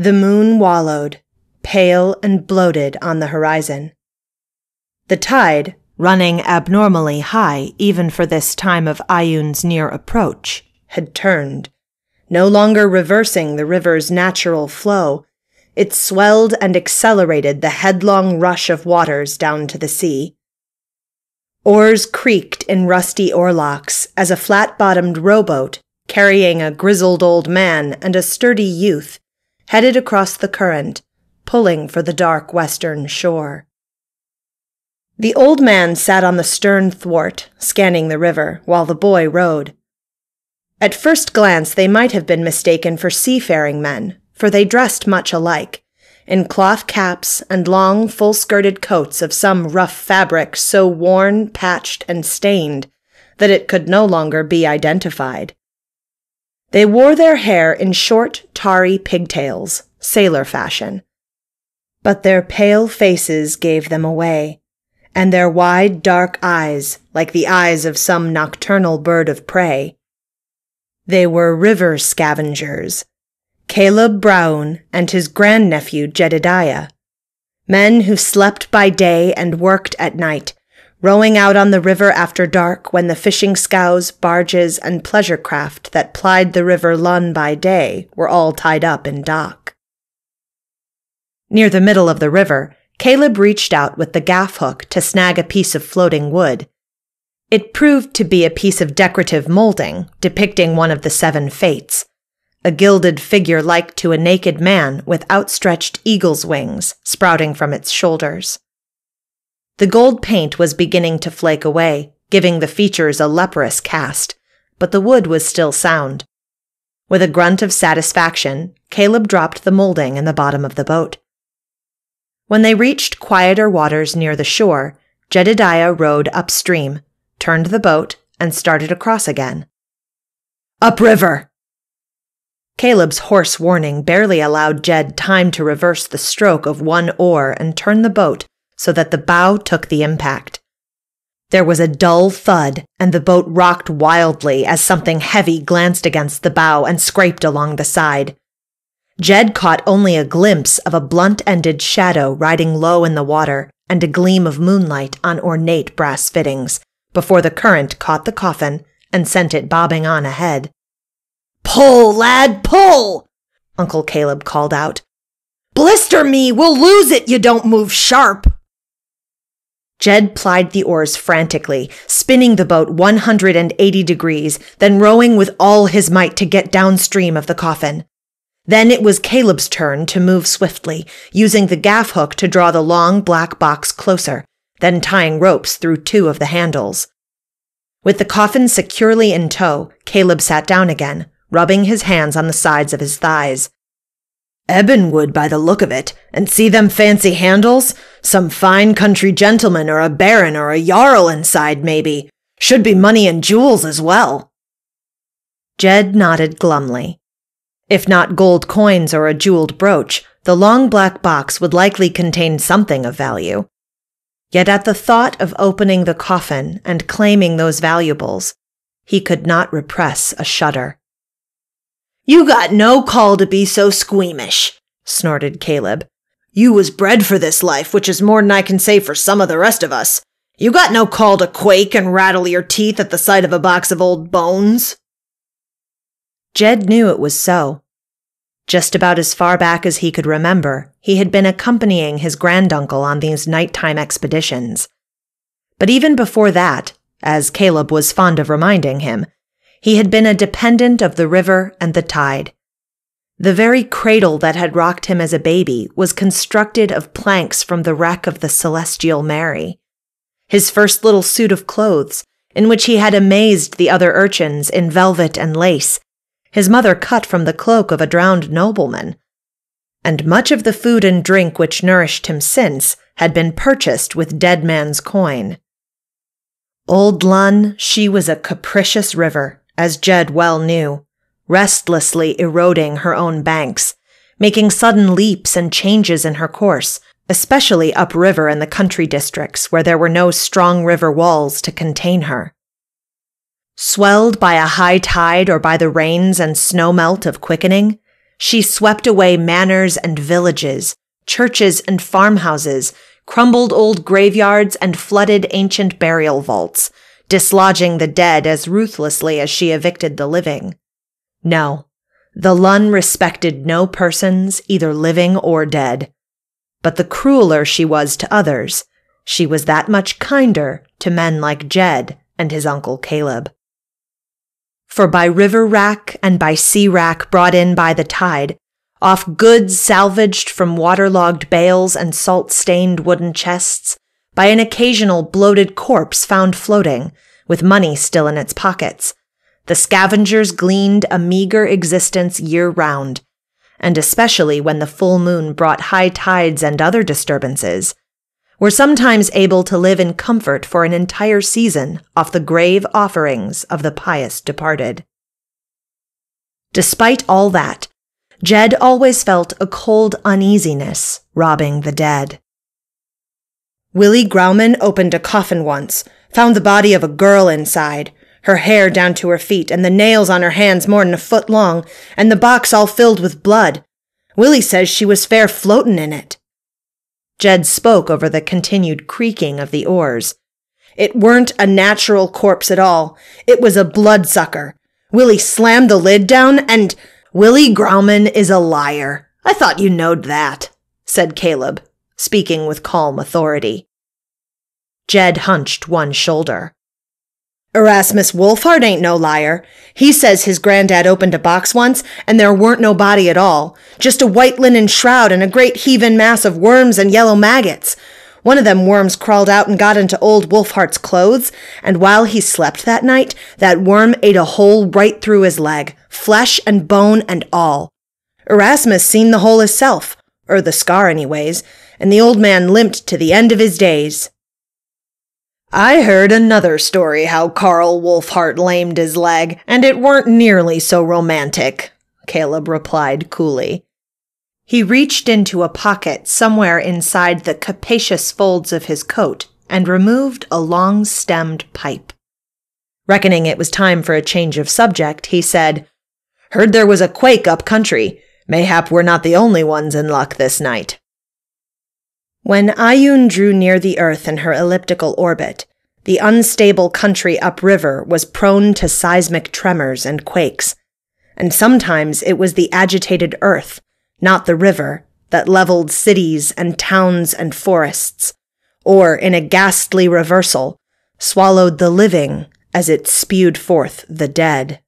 The moon wallowed, pale and bloated, on the horizon. The tide, running abnormally high even for this time of Iyun's near approach, had turned, no longer reversing the river's natural flow. It swelled and accelerated the headlong rush of waters down to the sea. Oars creaked in rusty oarlocks as a flat bottomed rowboat, carrying a grizzled old man and a sturdy youth, headed across the current, pulling for the dark western shore. The old man sat on the stern thwart, scanning the river, while the boy rowed. At first glance, they might have been mistaken for seafaring men, for they dressed much alike, in cloth caps and long, full skirted coats of some rough fabric so worn, patched, and stained that it could no longer be identified. They wore their hair in short, tarry pigtails, sailor fashion. But their pale faces gave them away, and their wide, dark eyes, like the eyes of some nocturnal bird of prey. They were river scavengers, Caleb Brown and his grandnephew Jedediah, men who slept by day and worked at night, rowing out on the river after dark when the fishing scows, barges, and pleasure craft that plied the river Lunn by day were all tied up in dock. Near the middle of the river, Caleb reached out with the gaff hook to snag a piece of floating wood. It proved to be a piece of decorative molding depicting one of the seven fates, a gilded figure like to a naked man with outstretched eagle's wings sprouting from its shoulders. The gold paint was beginning to flake away, giving the features a leprous cast, but the wood was still sound. With a grunt of satisfaction, Caleb dropped the molding in the bottom of the boat. When they reached quieter waters near the shore, Jedediah rowed upstream, turned the boat, and started across again. Upriver! Caleb's hoarse warning barely allowed Jed time to reverse the stroke of one oar and turn the boat so that the bow took the impact. There was a dull thud, and the boat rocked wildly as something heavy glanced against the bow and scraped along the side. Jed caught only a glimpse of a blunt ended shadow riding low in the water and a gleam of moonlight on ornate brass fittings before the current caught the coffin and sent it bobbing on ahead. Pull, lad, pull! Uncle Caleb called out. Blister me, we'll lose it, you don't move sharp! Jed plied the oars frantically, spinning the boat 180 degrees, then rowing with all his might to get downstream of the coffin. Then it was Caleb's turn to move swiftly, using the gaff hook to draw the long black box closer, then tying ropes through two of the handles. With the coffin securely in tow, Caleb sat down again, rubbing his hands on the sides of his thighs. Ebonwood by the look of it, and see them fancy handles? Some fine country gentleman or a baron or a jarl inside, maybe. Should be money and jewels as well. Jed nodded glumly. If not gold coins or a jeweled brooch, the long black box would likely contain something of value. Yet at the thought of opening the coffin and claiming those valuables, he could not repress a shudder. You got no call to be so squeamish, snorted Caleb. You was bred for this life, which is more'n I can say for some of the rest of us. You got no call to quake and rattle your teeth at the sight of a box of old bones. Jed knew it was so. Just about as far back as he could remember, he had been accompanying his granduncle on these nighttime expeditions. But even before that, as Caleb was fond of reminding him, he had been a dependent of the river and the tide. The very cradle that had rocked him as a baby was constructed of planks from the wreck of the Celestial Mary. His first little suit of clothes, in which he had amazed the other urchins in velvet and lace, his mother cut from the cloak of a drowned nobleman. And much of the food and drink which nourished him since had been purchased with dead man's coin. Old Lunn, she was a capricious river, as Jed well knew, restlessly eroding her own banks, making sudden leaps and changes in her course, especially upriver in the country districts where there were no strong river walls to contain her. Swelled by a high tide or by the rains and snow melt of quickening, She swept away manors and villages, churches and farmhouses, crumbled old graveyards, and flooded ancient burial vaults, dislodging the dead as ruthlessly as she evicted the living. No, the Lunn respected no persons, either living or dead. But the crueler she was to others, she was that much kinder to men like Jed and his uncle Caleb. For by river rack and by sea rack brought in by the tide, off goods salvaged from waterlogged bales and salt stained wooden chests, by an occasional bloated corpse found floating, with money still in its pockets, the scavengers gleaned a meager existence year round, and especially when the full moon brought high tides and other disturbances, were sometimes able to live in comfort for an entire season off the grave offerings of the pious departed. Despite all that, Jed always felt a cold uneasiness robbing the dead. Willie Grauman opened a coffin once, found the body of a girl inside, her hair down to her feet, and the nails on her hands more'n a foot long, and the box all filled with blood. Willie says she was fair floatin' in it. Jed spoke over the continued creaking of the oars. It weren't a natural corpse at all. It was a bloodsucker. Willie slammed the lid down and Willie Grauman is a liar. I thought you knowed that, said Caleb, speaking with calm authority. Jed hunched one shoulder. Erasmus Wolfhart ain't no liar. He says his granddad opened a box once and there weren't no body at all. Just a white linen shroud and a great heaving mass of worms and yellow maggots. One of them worms crawled out and got into old Wolfhart's clothes, and while he slept that night, that worm ate a hole right through his leg, flesh and bone and all. Erasmus seen the hole hisself, or er the scar anyways, and the old man limped to the end of his days. I heard another story how Carl Wolfhart lamed his leg, and it weren't nearly so romantic, Caleb replied coolly. He reached into a pocket somewhere inside the capacious folds of his coat and removed a long stemmed pipe. Reckoning it was time for a change of subject, he said, Heard there was a quake up country. Mayhap we're not the only ones in luck this night. When Ayun drew near the Earth in her elliptical orbit, the unstable country upriver was prone to seismic tremors and quakes, and sometimes it was the agitated Earth not the river, that leveled cities and towns and forests, or in a ghastly reversal, swallowed the living as it spewed forth the dead.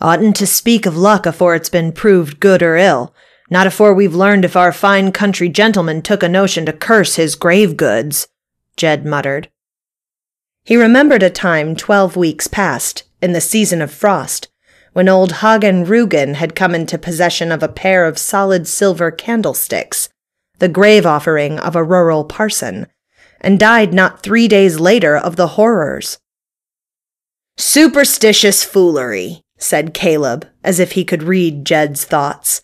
Oughtn't to speak of luck afore it's been proved good or ill, not afore we've learned if our fine country gentleman took a notion to curse his grave goods, Jed muttered. He remembered a time twelve weeks past, in the season of frost, when old Hagen Rugen had come into possession of a pair of solid silver candlesticks, the grave offering of a rural parson, and died not three days later of the horrors. Superstitious foolery, said Caleb, as if he could read Jed's thoughts.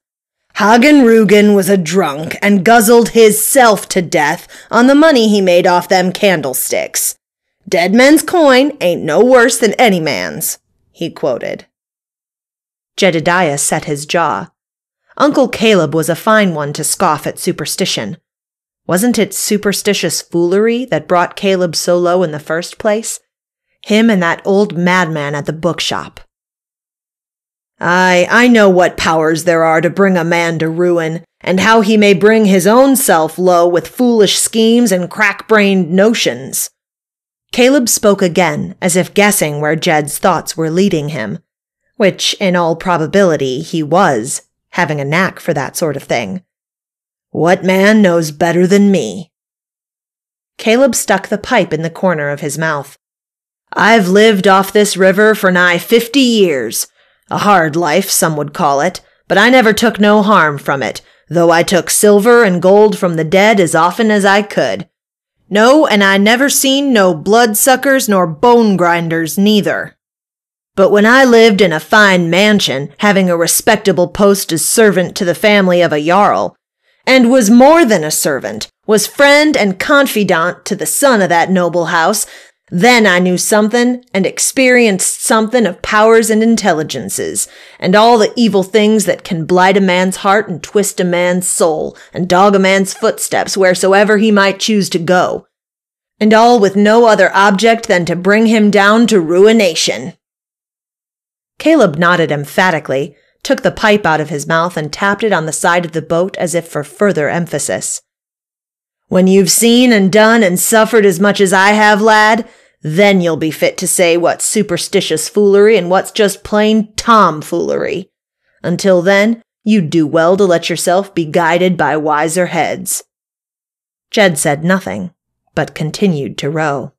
Hagen Rugen was a drunk and guzzled his self to death on the money he made off them candlesticks. Dead men's coin ain't no worse than any man's, he quoted. Jedediah set his jaw. Uncle Caleb was a fine one to scoff at superstition. Wasn't it superstitious foolery that brought Caleb so low in the first place? Him and that old madman at the bookshop. Ay, I know what powers there are to bring a man to ruin, and how he may bring his own self low with foolish schemes and crack brained notions. Caleb spoke again, as if guessing where Jed's thoughts were leading him which in all probability he was, having a knack for that sort of thing. What man knows better than me? Caleb stuck the pipe in the corner of his mouth. I've lived off this river for nigh fifty years. A hard life, some would call it, but I never took no harm from it, though I took silver and gold from the dead as often as I could. No, and I never seen no bloodsuckers nor bone grinders neither. But when I lived in a fine mansion, having a respectable post as servant to the family of a jarl, and was more than a servant, was friend and confidant to the son of that noble house, Then I knew something and experienced something of powers and intelligences, and all the evil things that can blight a man's heart and twist a man's soul, and dog a man's footsteps wheresoever he might choose to go. And all with no other object than to bring him down to ruination. Caleb nodded emphatically, took the pipe out of his mouth, and tapped it on the side of the boat as if for further emphasis. When you've seen and done and suffered as much as I have, lad, then you'll be fit to say what's superstitious foolery and what's just plain tomfoolery. Until then, you'd do well to let yourself be guided by wiser heads. Jed said nothing, but continued to row.